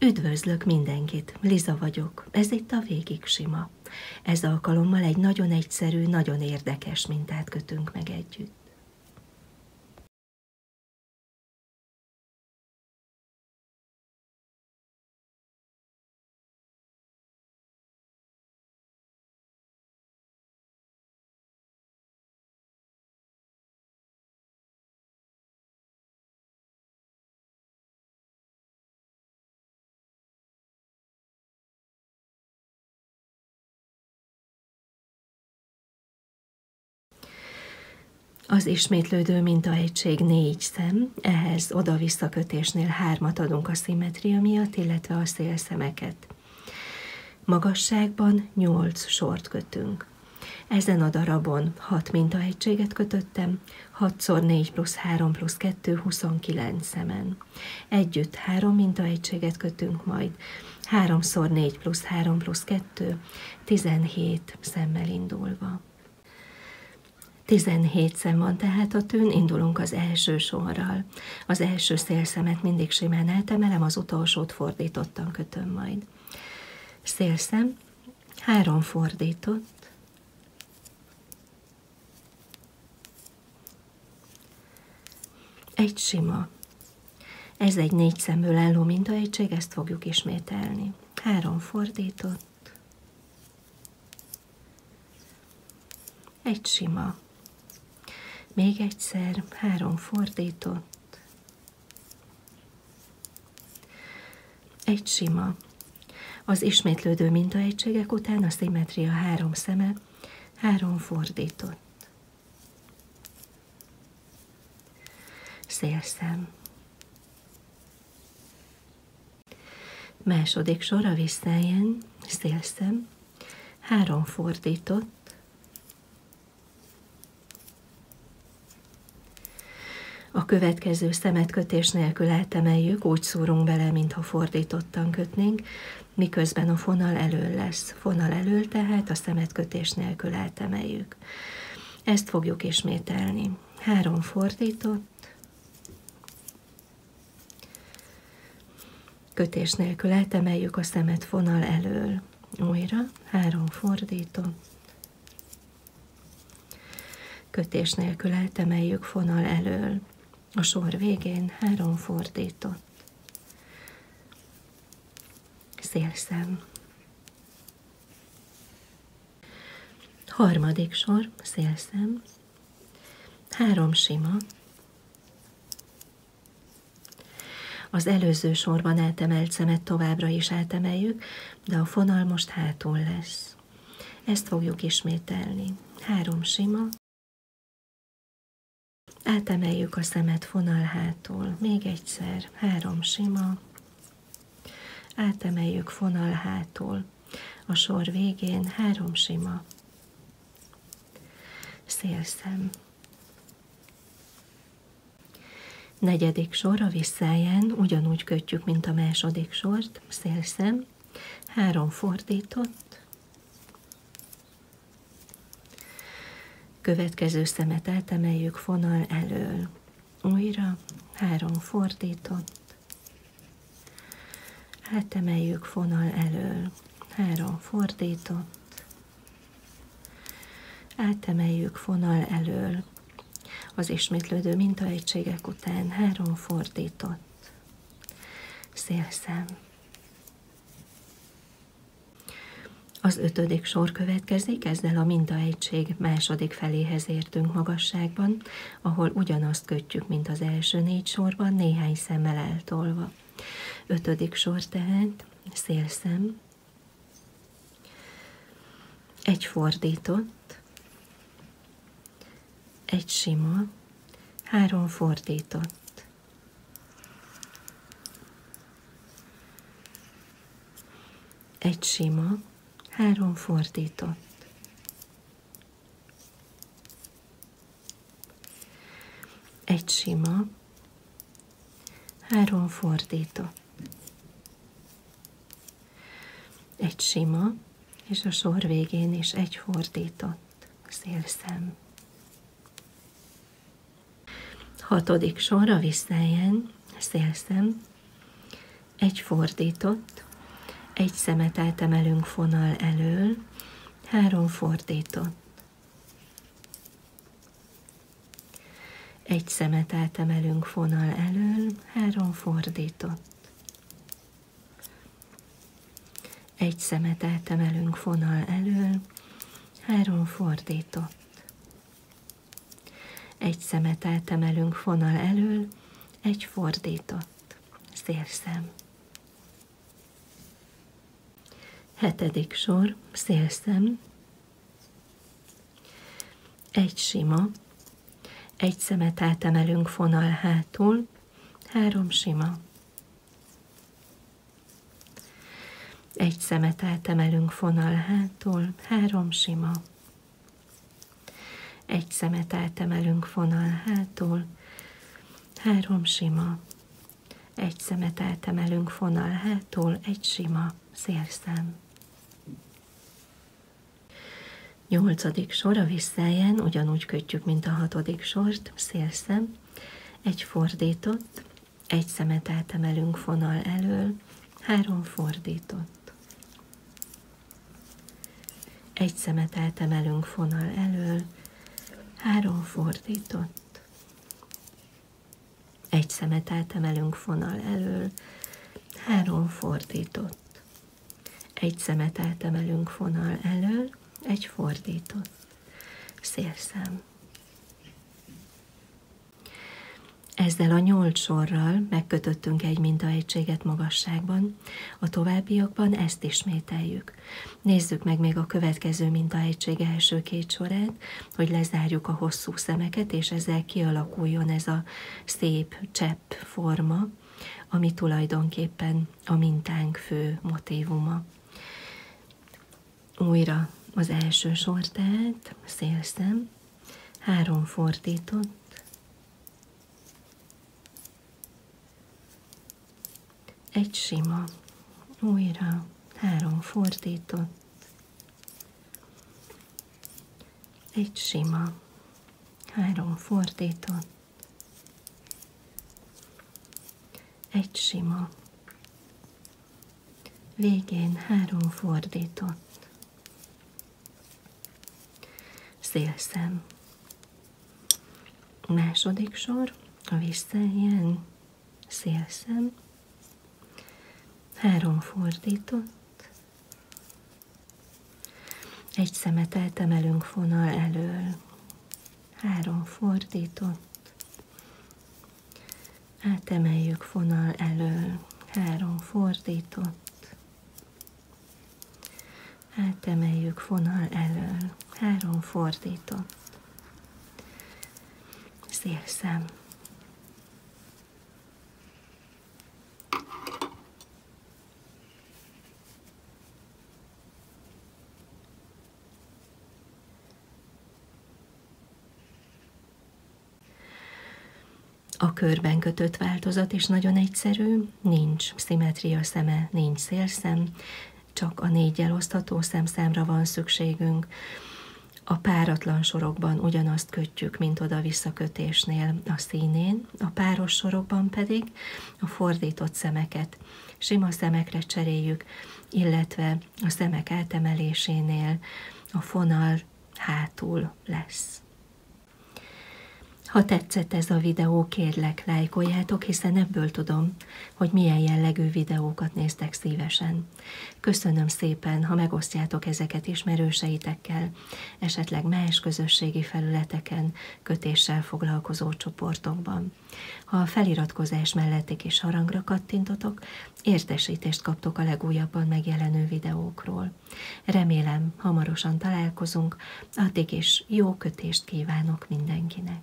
Üdvözlök mindenkit, Liza vagyok, ez itt a Végig Sima. Ez alkalommal egy nagyon egyszerű, nagyon érdekes mintát kötünk meg együtt. Az ismétlődő mintaegység négy szem, ehhez oda-visszakötésnél hármat adunk a szimmetria miatt, illetve a szélszemeket. Magasságban nyolc sort kötünk. Ezen a darabon 6 mintaegységet kötöttem, 6x4 plusz 3 plusz 2, 29 szemen. Együtt 3 mintaegységet kötünk majd, 3x4 plusz 3 plusz 2, 17 szemmel indulva. 17 szem van tehát a tűn, indulunk az első sorral. Az első szélszemet mindig simán eltemelem, az utolsót fordítottan kötöm majd. Szélszem, három fordított, egy sima. Ez egy négy szemből álló mintaegység, ezt fogjuk ismételni. Három fordított, egy sima még egyszer, három fordított, egy sima. Az ismétlődő mintaegységek után a szimmetria három szeme, három fordított. Szélszem. Második sor a visszajen, szélszem, három fordított, Következő szemetkötés nélkül eltemeljük, úgy szúrunk bele, mintha fordítottan kötnénk, miközben a fonal elől lesz. Fonal elől tehát a szemetkötés nélkül eltemeljük. Ezt fogjuk ismételni. Három fordított, kötés nélkül eltemeljük a szemet fonal elől. Újra, három fordított, kötés nélkül eltemeljük fonal elől. A sor végén három fordított szélszem. Harmadik sor, szélszem, három sima, az előző sorban eltemelt szemet továbbra is eltemeljük, de a fonal most hátul lesz. Ezt fogjuk ismételni. Három sima, Átemeljük a szemet fonal hátul. Még egyszer, három sima. Átemeljük fonal hátul. A sor végén három sima. Szélszem. Negyedik sor a visszáján ugyanúgy kötjük, mint a második sort, szélszem, három fordított, Következő szemet eltemeljük fonal elől. Újra három fordított. Eltemeljük fonal elől. Három fordított. Eltemeljük fonal elől. Az ismétlődő mintaegységek után három fordított. Szélszem. Az ötödik sor következik, ezzel a mintaegység második feléhez értünk magasságban, ahol ugyanazt kötjük, mint az első négy sorban, néhány szemmel eltolva. Ötödik sor tehát, szélszem, egy fordított, egy sima, három fordított, egy sima, három fordított. Egy sima, három fordított. Egy sima, és a sor végén is egy fordított szélszem. Hatodik sor a visszáján, szélszem, egy fordított, egy szemet eltemelünk fonal elől, három fordított. Egy szemet eltemelünk fonal elől, három fordított. Egy szemet eltemelünk fonal elől, három fordított. Egy szemet eltemelünk fonal elől, egy fordított. Szélszem. Hetedik sor, szélszem. Egy sima, egy szemet átemelünk fonal hátul, három sima. Egy szemet átemelünk fonal hátul, három sima. Egy szemet átemelünk fonal hátul, három sima. Egy szemet átemelünk fonal hátul, egy sima szélszem. Nyolcadik sor a visszáján, ugyanúgy kötjük, mint a hatodik sort, szélszem, egy fordított, egy szemet átemelünk fonal elől, három fordított. Egy szemet átemelünk fonal elől, három fordított. Egy szemet átemelünk fonal elől, három fordított. Egy szemet átemelünk fonal elől, egy fordított szélszám. Ezzel a nyolc sorral megkötöttünk egy mintaegységet magasságban, a továbbiakban ezt ismételjük. Nézzük meg még a következő mintaegység első két sorát, hogy lezárjuk a hosszú szemeket, és ezzel kialakuljon ez a szép csepp forma, ami tulajdonképpen a mintánk fő motívuma. Újra az első sor tehát, szélszem, három fordított, egy sima, újra három fordított, egy sima, három fordított, egy sima, végén három fordított, szélszem. Második sor, a visszajeljen, szélszem, három fordított, egy szemet eltemelünk fonal elől, három fordított, átemeljük fonal elől, három fordított, átemeljük fonal elől, három fordított szélszem. A körben kötött változat is nagyon egyszerű, nincs szimetria szeme, nincs szélszem, csak a négy elosztható szemszámra van szükségünk. A páratlan sorokban ugyanazt kötjük, mint oda visszakötésnél a színén, a páros sorokban pedig a fordított szemeket sima szemekre cseréljük, illetve a szemek eltemelésénél a fonal hátul lesz. Ha tetszett ez a videó, kérlek, lájkoljátok, hiszen ebből tudom, hogy milyen jellegű videókat néztek szívesen. Köszönöm szépen, ha megosztjátok ezeket ismerőseitekkel, esetleg más közösségi felületeken, kötéssel foglalkozó csoportokban. Ha a feliratkozás melletti kis harangra kattintotok, értesítést kaptok a legújabban megjelenő videókról. Remélem, hamarosan találkozunk, addig is jó kötést kívánok mindenkinek.